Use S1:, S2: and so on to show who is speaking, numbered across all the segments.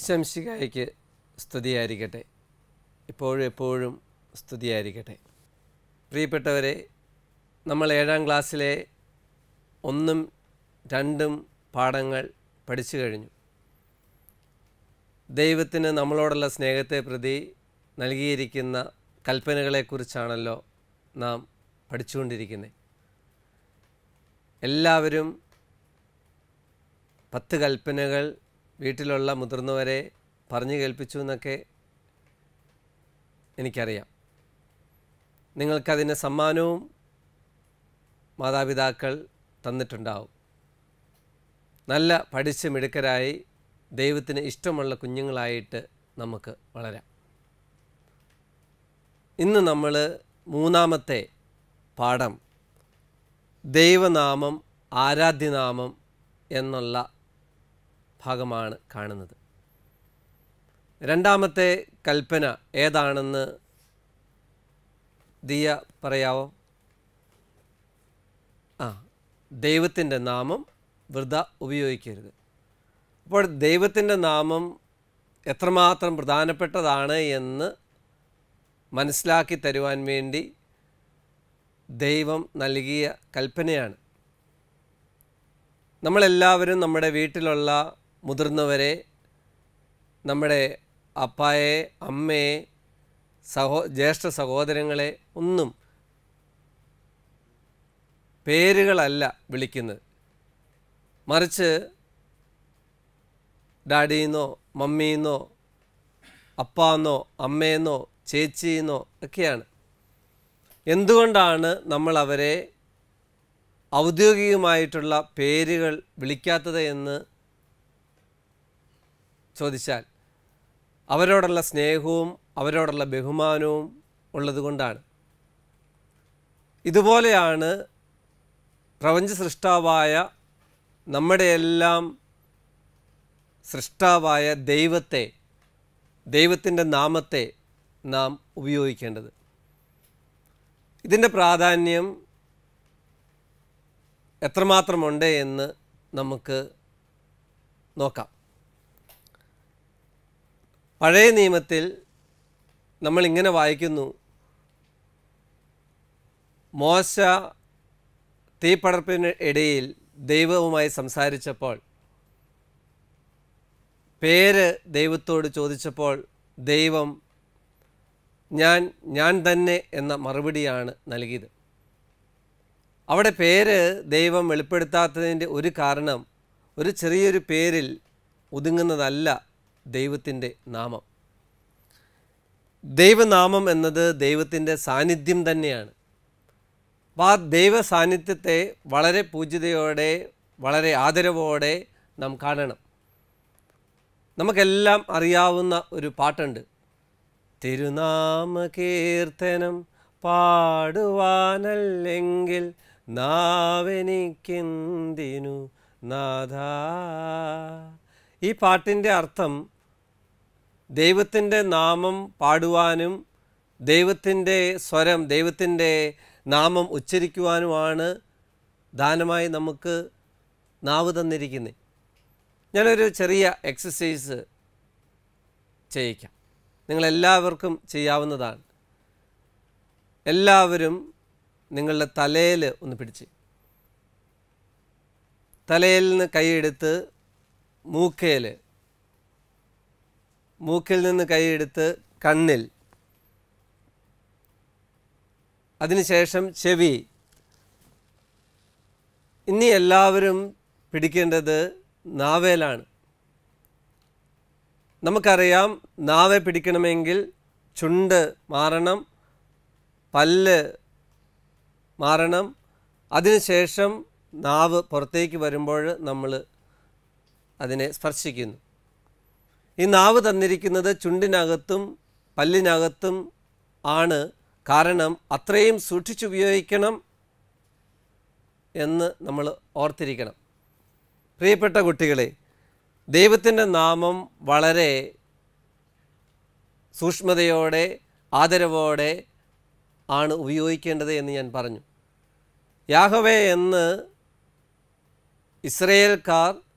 S1: ഈശംശികായ്ക്ക് സ്തുതിയായിരിക്കട്ടെ. ഇപ്പോഴും എപ്പോഴും സ്തുതിയായിരിക്കട്ടെ. പ്രിയപ്പെട്ടവരെ നമ്മൾ ഏഴാം ക്ലാസ്സിലെ ഒന്നും രണ്ടും പാഠങ്ങൾ പഠിച്ചു കഴിഞ്ഞു. ദൈവത്തിന് നമ്മളോടുള്ള സ്നേഹത്തെ പ്രതി നൽകിയിരിക്കുന്ന കൽപ്പനകളെക്കുറിച്ചാണല്ലോ നാം പഠിച്ചുകൊണ്ടിരിക്കുന്നത്. എല്ലാവരും പത്ത് കൽപ്പനകൾ വീട്ടിലുള്ള മുതിർന്നവരെ പറഞ്ഞു കേൾപ്പിച്ചു എന്നൊക്കെ എനിക്കറിയാം. നിങ്ങൾക്കതിന് സമ്മാനവും മാതാപിതാക്കൾ തന്നിട്ടുണ്ടാവും. നല്ല പഠിച്ച് മിടുക്കരായി ദൈവത്തിന് ഇഷ്ടമുള്ള കുഞ്ഞുങ്ങളായിട്ട് നമുക്ക് വളരാം. ഇന്ന് നമ്മൾ മൂന്നാമത്തെ പാഠം ദൈവനാമം ആരാധ്യനാമം എന്നുള്ള ഭാഗമാണ് കാണുന്നത്. രണ്ടാമത്തെ കൽപ്പന ഏതാണെന്ന് ദിയ പറയാവോ? ആ ദൈവത്തിന്റെ നാമം വൃത ഉപയോഗിക്കരുത്. അപ്പോൾ ദൈവത്തിന്റെ നാമം എത്രമാത്രം പ്രധാനപ്പെട്ടതാണ് എന്ന് മനസ്സിലാക്കി തരുവാൻ വേണ്ടി ദൈവം നൽകിയ കൽപ്പനയാണ്. നമ്മളെല്ലാവരും നമ്മുടെ വീട്ടിലുള്ള മുതിർന്നവരെ നമ്മുടെ അപ്പായെ അമ്മയെ സഹോ ജ്യേഷ്ഠ സഹോദരങ്ങളെ ഒന്നും പേരുകളല്ല വിളിക്കുന്നത്. മറിച്ച് ഡാഡിന്നോ മമ്മീന്നോ അപ്പാന്നോ അമ്മയെന്നോ ചേച്ചിന്നോ ഒക്കെയാണ്. എന്തുകൊണ്ടാണ് നമ്മൾ അവരെ ഔദ്യോഗികമായിട്ടുള്ള പേരുകൾ വിളിക്കാത്തത് എന്ന് ചോദിച്ചാൽ അവരോടുള്ള സ്നേഹവും അവരോടുള്ള ബഹുമാനവും ഉള്ളതുകൊണ്ടാണ് ഇതുപോലെയാണ് പ്രപഞ്ച സൃഷ്ടാവായ നമ്മുടെ എല്ലാം സൃഷ്ടാവായ ദൈവത്തെ ദൈവത്തിന്റെ നാമത്തെ നാം ഉപയോഗിക്കേണ്ടത്. ഇതിന്റെ പ്രാധാന്യം എത്രമാത്രമുണ്ട് എന്ന് നമുക്ക് നോക്കാം. പഴയ നിയമത്തിൽ നമ്മൾ ഇങ്ങനെ വായിക്കുന്നു. മോശ തീപ്പടർപ്പിന് ഇടയിൽ ദൈവവുമായി സംസാരിച്ചപ്പോൾ പേര് ദൈവത്തോട് ചോദിച്ചപ്പോൾ ദൈവം ഞാൻ ഞാൻ തന്നെ എന്ന മറുപടിയാണ് നൽകിയത്. അവിടെ പേര് ദൈവം വെളിപ്പെടുത്താത്തതിന്റെ ഒരു കാരണം ഒരു ചെറിയൊരു പേരിൽ ഒതുങ്ങുന്നതല്ല ദൈവത്തിന്റെ നാമം. ദൈവനാമം എന്നത് ദൈവത്തിന്റെ സാന്നിധ്യം തന്നെയാണ്. അപ്പോൾ ആ ദൈവ സാന്നിധ്യത്തെ വളരെ പൂജ്യതയോടെ വളരെ ആദരവോടെ നാം കാണണം. നമുക്കെല്ലാം അറിയാവുന്ന ഒരു പാട്ടുണ്ട്. തിരുനാമ കീർത്തനം പാടുവാനല്ലെങ്കിൽ നാവെനിക്കെന്തിനു നാഥ? ഈ പാട്ടിന്റെ അർത്ഥം ദൈവത്തിന്റെ നാമം പാടുവാനും ദൈവത്തിന്റെ സ്വരം ദൈവത്തിന്റെ നാമം ഉച്ചരിക്കുവാനുമാണ് ദാനമായി നമുക്ക് നാവ് തന്നിരിക്കുന്നത്. ഞാനൊരു ചെറിയ എക്സസൈസ് ചെയ്യിക്കാം. നിങ്ങളെല്ലാവർക്കും ചെയ്യാവുന്നതാണ്. എല്ലാവരും നിങ്ങളുടെ തലയിൽ ഒന്ന് പിടിച്ച്. തലയിൽ നിന്ന് കൈയെടുത്ത് മൂക്കയിൽ മൂക്കിൽ നിന്ന് കൈയെടുത്ത് കണ്ണിൽ. അതിനുശേഷം ചെവി. ഇനി എല്ലാവരും പിടിക്കേണ്ടത് നാവേലാണ്. നമുക്കറിയാം നാവെ പിടിക്കണമെങ്കിൽ ചുണ്ട് മാറണം പല്ല് മാറണം. അതിനുശേഷം നാവ് പുറത്തേക്ക് വരുമ്പോൾ നമ്മൾ അതിനെ സ്പർശിക്കുന്നു. ഈ നാവ് തന്നിരിക്കുന്നത് ചുണ്ടിനകത്തും പല്ലിനകത്തും ആണ്. കാരണം അത്രയും സൂക്ഷിച്ചുപയോഗിക്കണം എന്ന് നമ്മൾ ഓർത്തിരിക്കണം. പ്രിയപ്പെട്ട കുട്ടികളെ ദൈവത്തിന്റെ നാമം വളരെ സൂക്ഷ്മതയോടെ ആദരവോടെ ആണ് ഉപയോഗിക്കേണ്ടത് എന്ന് ഞാൻ പറഞ്ഞു. യാഹവേ എന്ന് ഇസ്രയേൽക്കാർ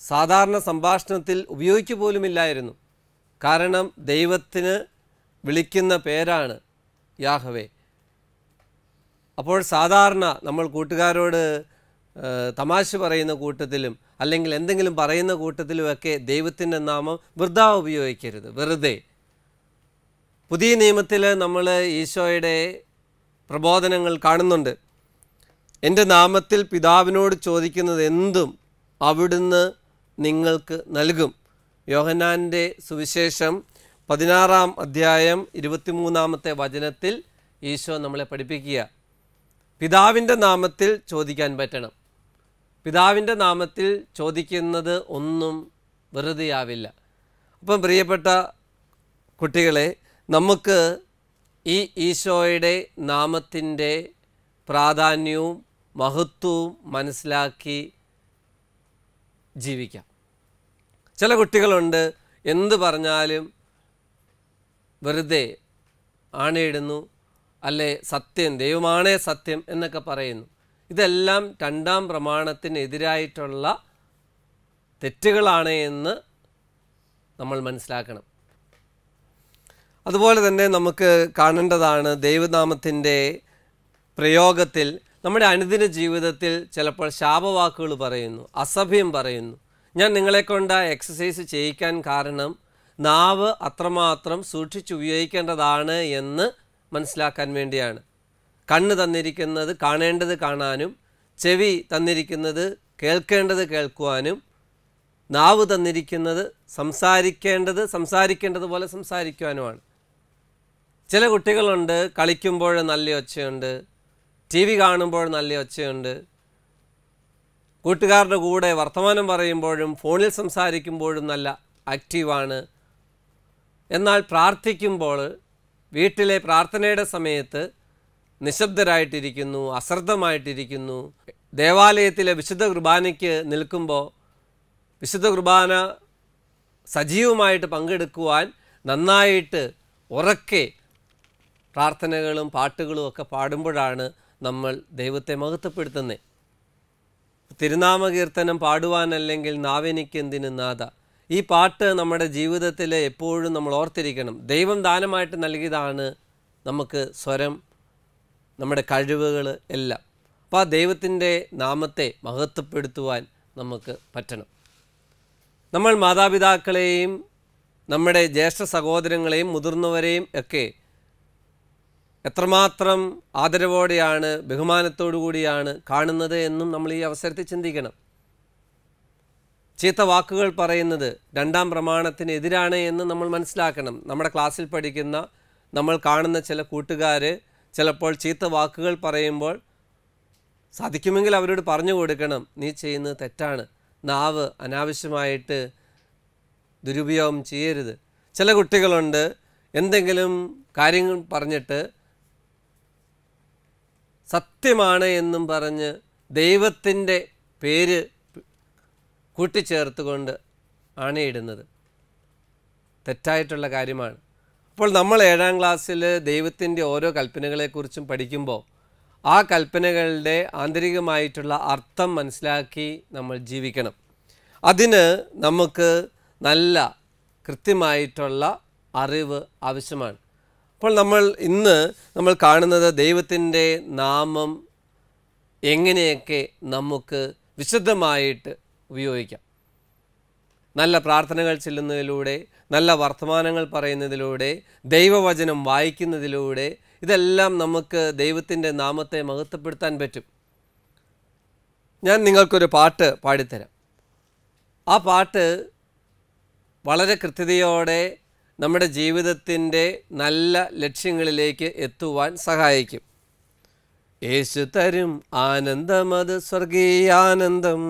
S1: സാധാരണ സംഭാഷണത്തിൽ ഉപയോഗിക്കു പോലുമില്ലായിരുന്നു കാരണം ദൈവത്തിന് വിളിക്കുന്ന പേരാണ് യാഹവേ. അപ്പോൾ സാധാരണ നമ്മൾ കൂട്ടുകാരോട് തമാശ പറയുന്ന കൂട്ടത്തിലും അല്ലെങ്കിൽ എന്തെങ്കിലും പറയുന്ന കൂട്ടത്തിലുമൊക്കെ ദൈവത്തിന്റെ നാമം വൃദ്ധ ഉപയോഗിക്കരുത് വെറുതെ. പുതിയ നിയമത്തിൽ നമ്മൾ ഈശോയുടെ പ്രബോധനങ്ങൾ കാണുന്നുണ്ട്. എന്റെ നാമത്തിൽ പിതാവിനോട് ചോദിക്കുന്നത് എന്തും അവിടുന്ന് നിങ്ങൾക്ക് നൽകും. യോഹനാന്റെ സുവിശേഷം പതിനാറാം അധ്യായം ഇരുപത്തിമൂന്നാമത്തെ വചനത്തിൽ ഈശോ നമ്മളെ പഠിപ്പിക്കുക. പിതാവിന്റെ നാമത്തിൽ ചോദിക്കാൻ പറ്റണം. പിതാവിന്റെ നാമത്തിൽ ചോദിക്കുന്നത് ഒന്നും വെറുതെയാവില്ല. അപ്പം പ്രിയപ്പെട്ട കുട്ടികളെ നമുക്ക് ഈ ഈശോയുടെ നാമത്തിന്റെ പ്രാധാന്യവും മഹത്വവും മനസ്സിലാക്കി ജീവിക്കാം. ചില കുട്ടികളുണ്ട് എന്ത് പറഞ്ഞാലും വെറുതെ ആണയിടുന്നു അല്ലെ സത്യം ദൈവമാണേ സത്യം എന്നൊക്കെ പറയുന്നു. ഇതെല്ലാം രണ്ടാം പ്രമാണത്തിനെതിരായിട്ടുള്ള തെറ്റുകളാണ് എന്ന് നമ്മൾ മനസ്സിലാക്കണം. അതുപോലെ തന്നെ നമുക്ക് കാണേണ്ടതാണ് ദൈവനാമത്തിന്റെ പ്രയോഗത്തിൽ നമ്മുടെ അനുദിന ജീവിതത്തിൽ ചിലപ്പോൾ ശാപവാക്കുകൾ പറയുന്നു അസഭ്യം പറയുന്നു. ഞാൻ നിങ്ങളെക്കൊണ്ട് എക്സസൈസ് ചെയ്യിക്കാൻ കാരണം നാവ് അത്രമാത്രം സൂക്ഷിച്ചുപയോഗിക്കേണ്ടതാണ് എന്ന് മനസ്സിലാക്കാൻ വേണ്ടിയാണ്. കണ്ണ് തന്നിരിക്കുന്നത് കാണേണ്ടത് കാണാനും ചെവി തന്നിരിക്കുന്നത് കേൾക്കേണ്ടത് കേൾക്കുവാനും നാവ് തന്നിരിക്കുന്നത് സംസാരിക്കേണ്ടത് സംസാരിക്കേണ്ടതുപോലെ സംസാരിക്കുവാനുമാണ്. ചില കുട്ടികളുണ്ട് കളിക്കുമ്പോൾ നല്ല ഒച്ചയുണ്ട് ടി വി കാണുമ്പോൾ നല്ല ഒച്ചയുണ്ട്. കൂട്ടുകാരുടെ കൂടെ വർത്തമാനം പറയുമ്പോഴും ഫോണിൽ സംസാരിക്കുമ്പോഴും നല്ല ആക്റ്റീവാണ്. എന്നാൽ പ്രാർത്ഥിക്കുമ്പോൾ വീട്ടിലെ പ്രാർത്ഥനയുടെ സമയത്ത് നിശബ്ദരായിട്ടിരിക്കുന്നു അശ്രദ്ധമായിട്ടിരിക്കുന്നു. ദേവാലയത്തിലെ വിശുദ്ധ കുർബാനയ്ക്ക് നിൽക്കുമ്പോൾ വിശുദ്ധ കുർബാന സജീവമായിട്ട് പങ്കെടുക്കുവാൻ നന്നായിട്ട് ഉറക്കെ പ്രാർത്ഥനകളും പാട്ടുകളും ഒക്കെ പാടുമ്പോഴാണ് നമ്മൾ ദൈവത്തെ മഹത്വപ്പെടുത്തുന്നേ. തിരുനാമകീർത്തനം പാടുവാനല്ലെങ്കിൽ നാവെനിക്കെന്തിന് നാഥ? ഈ പാട്ട് നമ്മുടെ ജീവിതത്തിൽ എപ്പോഴും നമ്മൾ ഓർത്തിരിക്കണം. ദൈവം ദാനമായിട്ട് നൽകിയതാണ് നമുക്ക് സ്വരം നമ്മുടെ കഴിവുകൾ എല്ലാം. അപ്പോൾ ആ ദൈവത്തിന്റെ നാമത്തെ മഹത്വപ്പെടുത്തുവാൻ നമുക്ക് പറ്റണം. നമ്മൾ മാതാപിതാക്കളെയും നമ്മുടെ ജ്യേഷ്ഠ സഹോദരങ്ങളെയും മുതിർന്നവരെയും ഒക്കെ എത്രമാത്രം ആദരവോടെയാണ് ബഹുമാനത്തോടു കൂടിയാണ് കാണുന്നത് എന്നും നമ്മൾ ഈ അവസരത്തിൽ ചിന്തിക്കണം. ചീത്ത വാക്കുകൾ പറയുന്നത് രണ്ടാം പ്രമാണത്തിന് എതിരാണ് എന്ന് നമ്മൾ മനസ്സിലാക്കണം. നമ്മുടെ ക്ലാസ്സിൽ പഠിക്കുന്ന നമ്മൾ കാണുന്ന ചില കൂട്ടുകാർ ചിലപ്പോൾ ചീത്ത വാക്കുകൾ പറയുമ്പോൾ സാധിക്കുമെങ്കിൽ അവരോട് പറഞ്ഞു കൊടുക്കണം നീ ചെയ്യുന്നത് തെറ്റാണ്. നാവ് അനാവശ്യമായിട്ട് ദുരുപയോഗം ചെയ്യരുത്. ചില കുട്ടികളുണ്ട് എന്തെങ്കിലും കാര്യങ്ങൾ പറഞ്ഞിട്ട് സത്യമാണ് എന്നും പറഞ്ഞ് ദൈവത്തിന്റെ പേര് കൂട്ടിച്ചേർത്തുകൊണ്ട് ആണയിടുന്നത്. തെറ്റായിട്ടുള്ള കാര്യമാണ്. അപ്പോൾ നമ്മൾ ഏഴാം ക്ലാസ്സിൽ ദൈവത്തിന്റെ ഓരോ കൽപ്പനകളെക്കുറിച്ചും പഠിക്കുമ്പോൾ ആ കൽപ്പനകളുടെ ആന്തരികമായിട്ടുള്ള അർത്ഥം മനസ്സിലാക്കി നമ്മൾ ജീവിക്കണം. അതിന് നമുക്ക് നല്ല കൃത്യമായിട്ടുള്ള അറിവ് ആവശ്യമാണ്. അപ്പോൾ നമ്മൾ ഇന്ന് നമ്മൾ കാണുന്നത് ദൈവത്തിന്റെ നാമം എങ്ങനെയൊക്കെ നമുക്ക് വിശുദ്ധമായിട്ട് ഉപയോഗിക്കാം. നല്ല പ്രാർത്ഥനകൾ ചെല്ലുന്നതിലൂടെ നല്ല വർത്തമാനങ്ങൾ പറയുന്നതിലൂടെ ദൈവവചനം വായിക്കുന്നതിലൂടെ ഇതെല്ലാം നമുക്ക് ദൈവത്തിന്റെ നാമത്തെ മഹത്വപ്പെടുത്താൻ പറ്റും. ഞാൻ നിങ്ങൾക്കൊരു പാട്ട് പാടിത്തരാം. ആ പാട്ട് വളരെ കൃത്യതയോടെ നമ്മുടെ ജീവിതത്തിന്റെ നല്ല ലക്ഷ്യങ്ങളിലേക്ക് എത്തുവാൻ സഹായിക്കും. യേശു തരും ആനന്ദമത് സ്വർഗീയാനന്ദം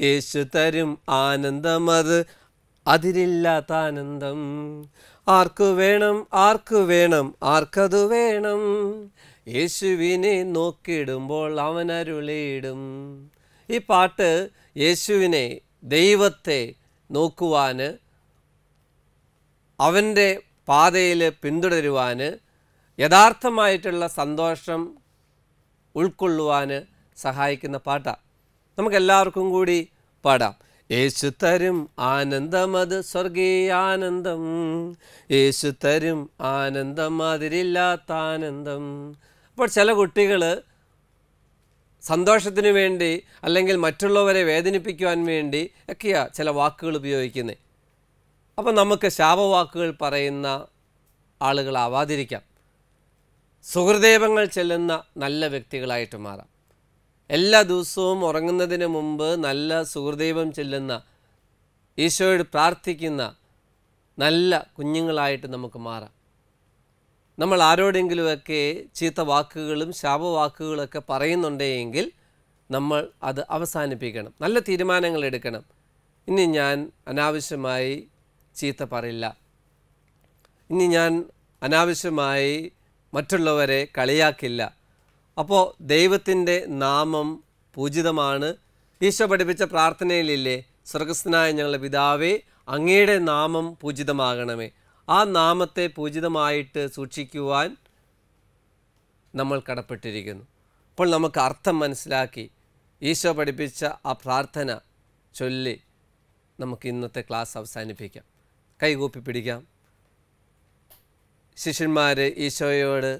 S1: യേശു തരും ആനന്ദമത് അതിരില്ലാത്ത ആനന്ദം. ആർക്കു വേണം ആർക്കു വേണം ആർക്കതു വേണം. യേശുവിനെ നോക്കിയിടുമ്പോൾ അവൻ അരുളിയിടും. ഈ പാട്ട് യേശുവിനെ ദൈവത്തെ നോക്കുവാൻ അവന്റെ പാതയിൽ പിന്തുടരുവാൻ യഥാർത്ഥമായിട്ടുള്ള സന്തോഷം ഉൾക്കൊള്ളുവാൻ സഹായിക്കുന്ന പാട്ടാണ് നമുക്കെല്ലാവർക്കും കൂടി പാടാം. യേശു തരും ആനന്ദമത് സ്വർഗീയാനന്ദം യേശു തരും ആനന്ദം അതിരില്ലാത്ത ആനന്ദം. അപ്പോൾ ചില കുട്ടികൾ സന്തോഷത്തിന് വേണ്ടി അല്ലെങ്കിൽ മറ്റുള്ളവരെ വേദനിപ്പിക്കുവാൻ വേണ്ടി ഒക്കെയാണ് ചില വാക്കുകൾ ഉപയോഗിക്കുന്നത് അപ്പം നമുക്ക് ശാപവാക്കുകൾ പറയുന്ന ആളുകളാവാതിരിക്കാം. സുഹൃദേവങ്ങൾ ചെല്ലുന്ന നല്ല വ്യക്തികളായിട്ട് മാറാം. എല്ലാ ദിവസവും ഉറങ്ങുന്നതിന് മുമ്പ് നല്ല സുഹൃദൈവം ചെല്ലുന്ന ഈശോയോട് പ്രാർത്ഥിക്കുന്ന നല്ല കുഞ്ഞുങ്ങളായിട്ട് നമുക്ക് മാറാം. നമ്മൾ ആരോടെങ്കിലുമൊക്കെ ചീത്ത വാക്കുകളും ശാപവാക്കുകളൊക്കെ പറയുന്നുണ്ടെങ്കിൽ നമ്മൾ അത് അവസാനിപ്പിക്കണം. നല്ല തീരുമാനങ്ങൾ എടുക്കണം. ഇനി ഞാൻ അനാവശ്യമായി ചീത്ത പറയില്ല. ഇനി ഞാൻ അനാവശ്യമായി മറ്റുള്ളവരെ കളിയാക്കില്ല. അപ്പോൾ ദൈവത്തിന്റെ നാമം പൂജിതമാണ്. ഈശോ പഠിപ്പിച്ച പ്രാർത്ഥനയിലില്ലേ? സ്വർഗസ്ഥനായ ഞങ്ങളുടെ പിതാവേ അങ്ങയുടെ നാമം പൂജിതമാകണമേ. ആ നാമത്തെ പൂജിതമായിട്ട് സൂക്ഷിക്കുവാൻ നമ്മൾ കടപ്പെട്ടിരിക്കുന്നു. അപ്പോൾ നമുക്ക് അർത്ഥം മനസ്സിലാക്കി ഈശോ പഠിപ്പിച്ച ആ പ്രാർത്ഥന ചൊല്ലി നമുക്ക് ഇന്നത്തെ ക്ലാസ് അവസാനിപ്പിക്കാം. കൈകൂപ്പി പിടിക്കാം. ശിഷ്യന്മാർ ഈശോയോട്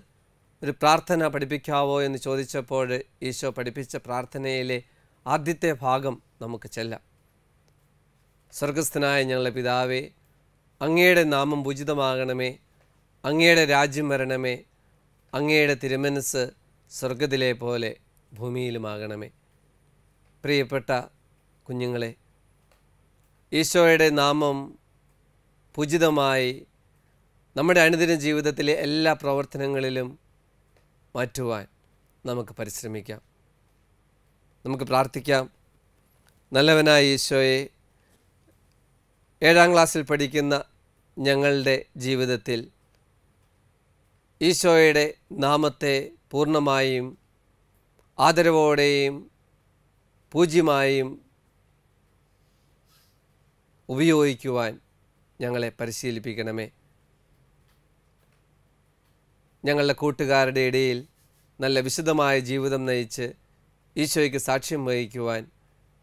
S1: ഒരു പ്രാർത്ഥന പഠിപ്പിക്കാവോ എന്ന് ചോദിച്ചപ്പോൾ ഈശോ പഠിപ്പിച്ച പ്രാർത്ഥനയിലെ ആദ്യത്തെ ഭാഗം നമുക്ക് ചെല്ലാം. സ്വർഗസ്ഥനായ ഞങ്ങളുടെ പിതാവേ അങ്ങയുടെ നാമം ഉചിതമാകണമേ അങ്ങയുടെ രാജ്യം വരണമേ അങ്ങയുടെ തിരുമനസ് സ്വർഗത്തിലെ പോലെ ഭൂമിയിലുമാകണമേ. പ്രിയപ്പെട്ട കുഞ്ഞുങ്ങളെ ഈശോയുടെ നാമം പൂജിതമായി നമ്മുടെ അനുദിന ജീവിതത്തിലെ എല്ലാ പ്രവർത്തനങ്ങളിലും മാറ്റുവാൻ നമുക്ക് പരിശ്രമിക്കാം. നമുക്ക് പ്രാർത്ഥിക്കാം. നല്ലവനായ ഈശോയെ ഏഴാം ക്ലാസ്സിൽ പഠിക്കുന്ന ഞങ്ങളുടെ ജീവിതത്തിൽ ഈശോയുടെ നാമത്തെ പൂർണമായും ആദരവോടെയും പൂജ്യമായും ഉപയോഗിക്കുവാൻ ഞങ്ങളെ പരിശീലിപ്പിക്കണമേ. ഞങ്ങളുടെ കൂട്ടുകാരുടെ ഇടയിൽ നല്ല വിശുദ്ധമായ ജീവിതം നയിച്ച് ഈശോയ്ക്ക് സാക്ഷ്യം വഹിക്കുവാൻ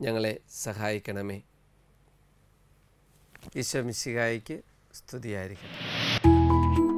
S1: ഞങ്ങളെ സഹായിക്കണമേ. ഈശോ മിശിഹായിക്ക് സ്തുതിയായിരിക്കട്ടെ.